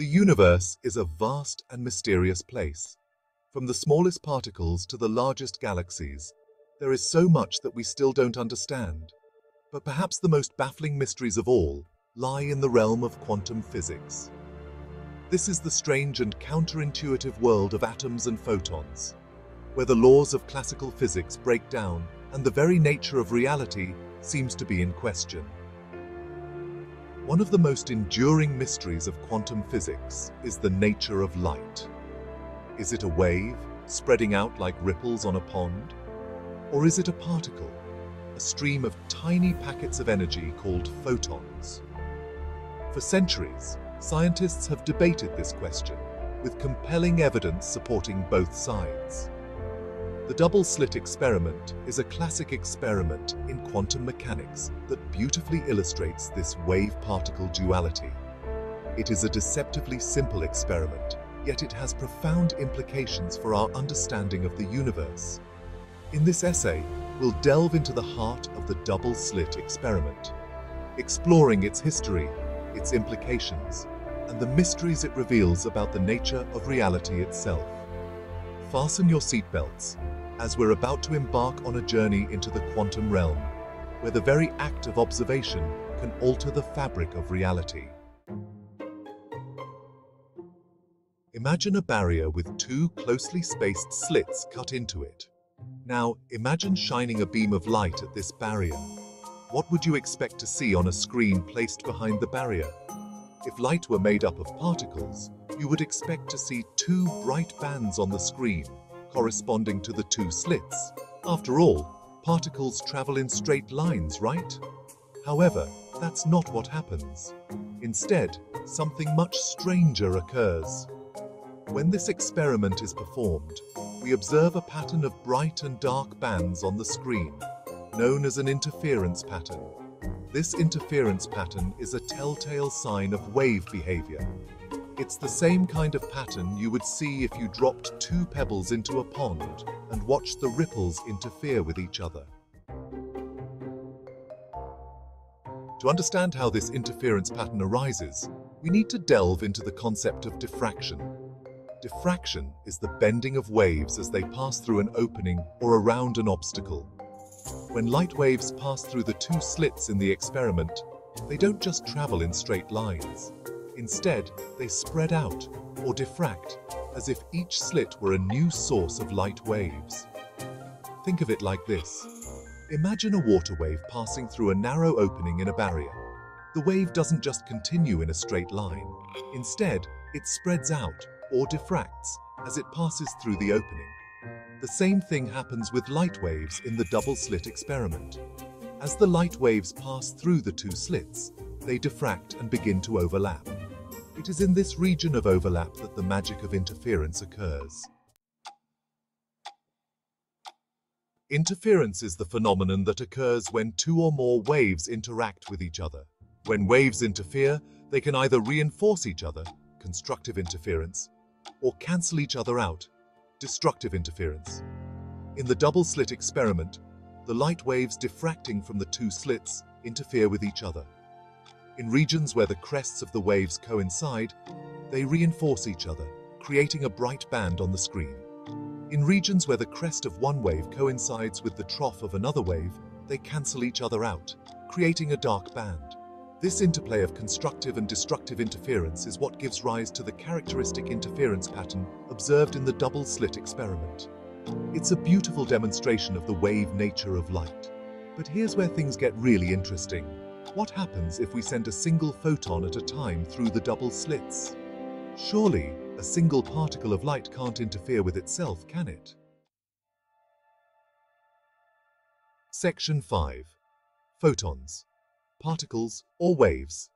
The universe is a vast and mysterious place. From the smallest particles to the largest galaxies, there is so much that we still don't understand. But perhaps the most baffling mysteries of all lie in the realm of quantum physics. This is the strange and counterintuitive world of atoms and photons, where the laws of classical physics break down and the very nature of reality seems to be in question. One of the most enduring mysteries of quantum physics is the nature of light. Is it a wave, spreading out like ripples on a pond? Or is it a particle, a stream of tiny packets of energy called photons? For centuries, scientists have debated this question, with compelling evidence supporting both sides. The double-slit experiment is a classic experiment in quantum mechanics that beautifully illustrates this wave-particle duality. It is a deceptively simple experiment, yet it has profound implications for our understanding of the universe. In this essay, we'll delve into the heart of the double-slit experiment, exploring its history, its implications, and the mysteries it reveals about the nature of reality itself. Fasten your seatbelts as we're about to embark on a journey into the quantum realm, where the very act of observation can alter the fabric of reality. Imagine a barrier with two closely spaced slits cut into it. Now, imagine shining a beam of light at this barrier. What would you expect to see on a screen placed behind the barrier? If light were made up of particles, you would expect to see two bright bands on the screen, corresponding to the two slits. After all, particles travel in straight lines, right? However, that's not what happens. Instead, something much stranger occurs. When this experiment is performed, we observe a pattern of bright and dark bands on the screen, known as an interference pattern. This interference pattern is a telltale sign of wave behavior, it's the same kind of pattern you would see if you dropped two pebbles into a pond and watched the ripples interfere with each other. To understand how this interference pattern arises, we need to delve into the concept of diffraction. Diffraction is the bending of waves as they pass through an opening or around an obstacle. When light waves pass through the two slits in the experiment, they don't just travel in straight lines. Instead, they spread out, or diffract, as if each slit were a new source of light waves. Think of it like this. Imagine a water wave passing through a narrow opening in a barrier. The wave doesn't just continue in a straight line. Instead, it spreads out, or diffracts, as it passes through the opening. The same thing happens with light waves in the double-slit experiment. As the light waves pass through the two slits, they diffract and begin to overlap. It is in this region of overlap that the magic of interference occurs. Interference is the phenomenon that occurs when two or more waves interact with each other. When waves interfere, they can either reinforce each other, constructive interference, or cancel each other out, destructive interference. In the double-slit experiment, the light waves diffracting from the two slits interfere with each other. In regions where the crests of the waves coincide, they reinforce each other, creating a bright band on the screen. In regions where the crest of one wave coincides with the trough of another wave, they cancel each other out, creating a dark band. This interplay of constructive and destructive interference is what gives rise to the characteristic interference pattern observed in the double-slit experiment. It's a beautiful demonstration of the wave nature of light. But here's where things get really interesting. What happens if we send a single photon at a time through the double slits? Surely, a single particle of light can't interfere with itself, can it? Section 5. Photons. Particles or waves.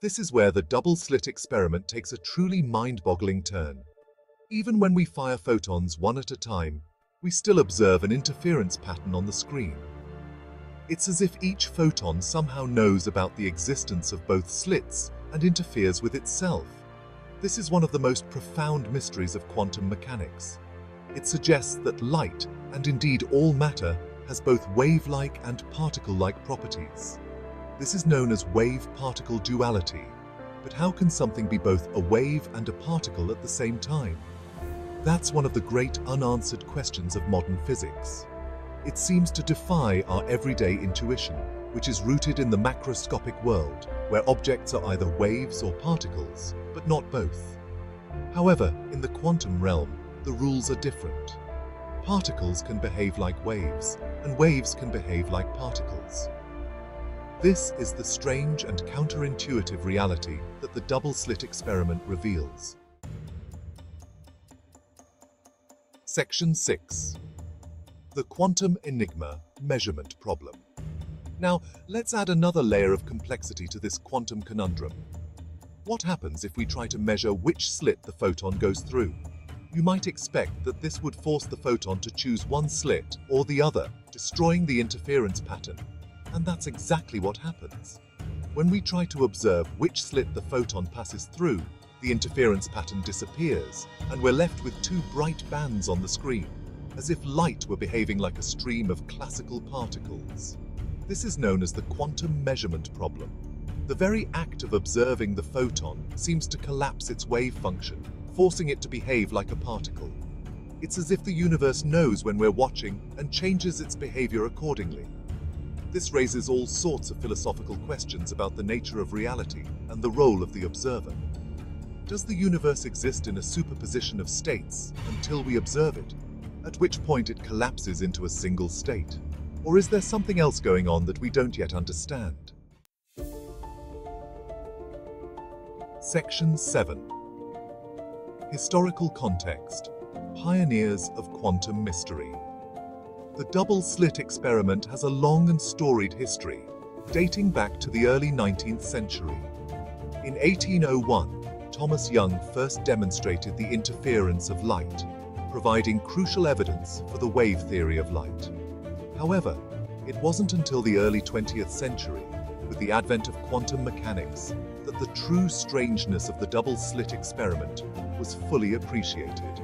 This is where the double-slit experiment takes a truly mind-boggling turn. Even when we fire photons one at a time, we still observe an interference pattern on the screen. It's as if each photon somehow knows about the existence of both slits and interferes with itself. This is one of the most profound mysteries of quantum mechanics. It suggests that light, and indeed all matter, has both wave-like and particle-like properties. This is known as wave-particle duality, But how can something be both a wave and a particle at the same time? That's one of the great unanswered questions of modern physics. It seems to defy our everyday intuition, which is rooted in the macroscopic world, where objects are either waves or particles, but not both. However, in the quantum realm, the rules are different. Particles can behave like waves, and waves can behave like particles. This is the strange and counterintuitive reality that the double-slit experiment reveals. Section 6. The Quantum Enigma Measurement Problem. Now, let's add another layer of complexity to this quantum conundrum. What happens if we try to measure which slit the photon goes through? You might expect that this would force the photon to choose one slit or the other, destroying the interference pattern. And that's exactly what happens. When we try to observe which slit the photon passes through, the interference pattern disappears, and we're left with two bright bands on the screen, as if light were behaving like a stream of classical particles. This is known as the quantum measurement problem. The very act of observing the photon seems to collapse its wave function forcing it to behave like a particle. It's as if the universe knows when we're watching and changes its behavior accordingly. This raises all sorts of philosophical questions about the nature of reality and the role of the observer. Does the universe exist in a superposition of states until we observe it, at which point it collapses into a single state? Or is there something else going on that we don't yet understand? Section 7 Historical context Pioneers of quantum mystery. The double slit experiment has a long and storied history, dating back to the early 19th century. In 1801, Thomas Young first demonstrated the interference of light, providing crucial evidence for the wave theory of light. However, it wasn't until the early 20th century, with the advent of quantum mechanics, that the true strangeness of the double slit experiment was fully appreciated.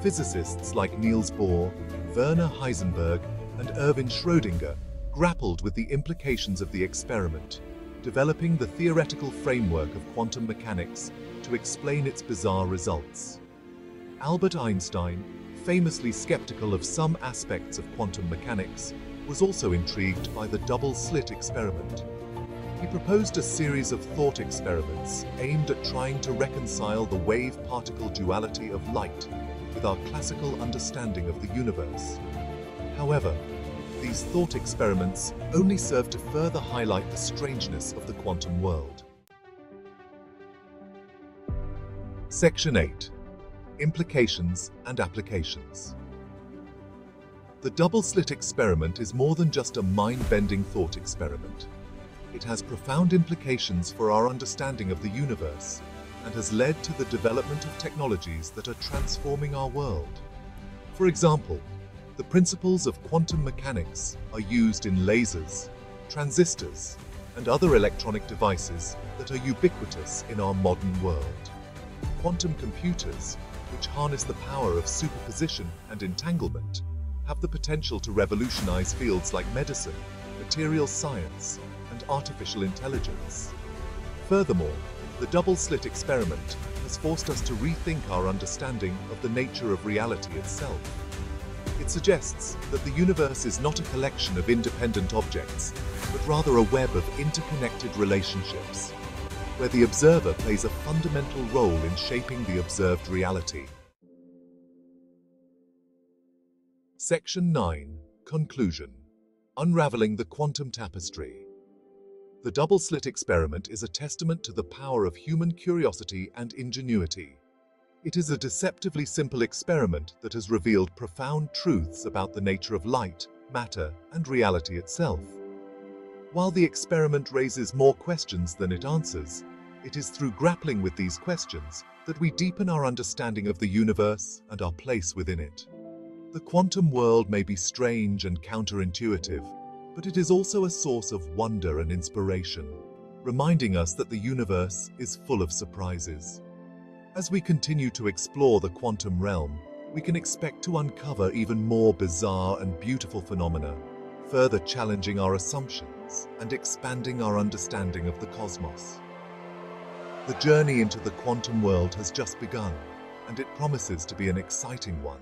Physicists like Niels Bohr, Werner Heisenberg, and Erwin Schrödinger grappled with the implications of the experiment, developing the theoretical framework of quantum mechanics to explain its bizarre results. Albert Einstein, famously skeptical of some aspects of quantum mechanics, was also intrigued by the double slit experiment he proposed a series of thought experiments aimed at trying to reconcile the wave-particle duality of light with our classical understanding of the universe. However, these thought experiments only serve to further highlight the strangeness of the quantum world. Section 8. Implications and Applications The double-slit experiment is more than just a mind-bending thought experiment. It has profound implications for our understanding of the universe and has led to the development of technologies that are transforming our world. For example, the principles of quantum mechanics are used in lasers, transistors, and other electronic devices that are ubiquitous in our modern world. Quantum computers, which harness the power of superposition and entanglement, have the potential to revolutionize fields like medicine, material science, and artificial intelligence. Furthermore, the double-slit experiment has forced us to rethink our understanding of the nature of reality itself. It suggests that the universe is not a collection of independent objects, but rather a web of interconnected relationships, where the observer plays a fundamental role in shaping the observed reality. Section 9. Conclusion Unraveling the Quantum Tapestry the double-slit experiment is a testament to the power of human curiosity and ingenuity. It is a deceptively simple experiment that has revealed profound truths about the nature of light, matter, and reality itself. While the experiment raises more questions than it answers, it is through grappling with these questions that we deepen our understanding of the universe and our place within it. The quantum world may be strange and counterintuitive, but it is also a source of wonder and inspiration, reminding us that the universe is full of surprises. As we continue to explore the quantum realm, we can expect to uncover even more bizarre and beautiful phenomena, further challenging our assumptions and expanding our understanding of the cosmos. The journey into the quantum world has just begun, and it promises to be an exciting one.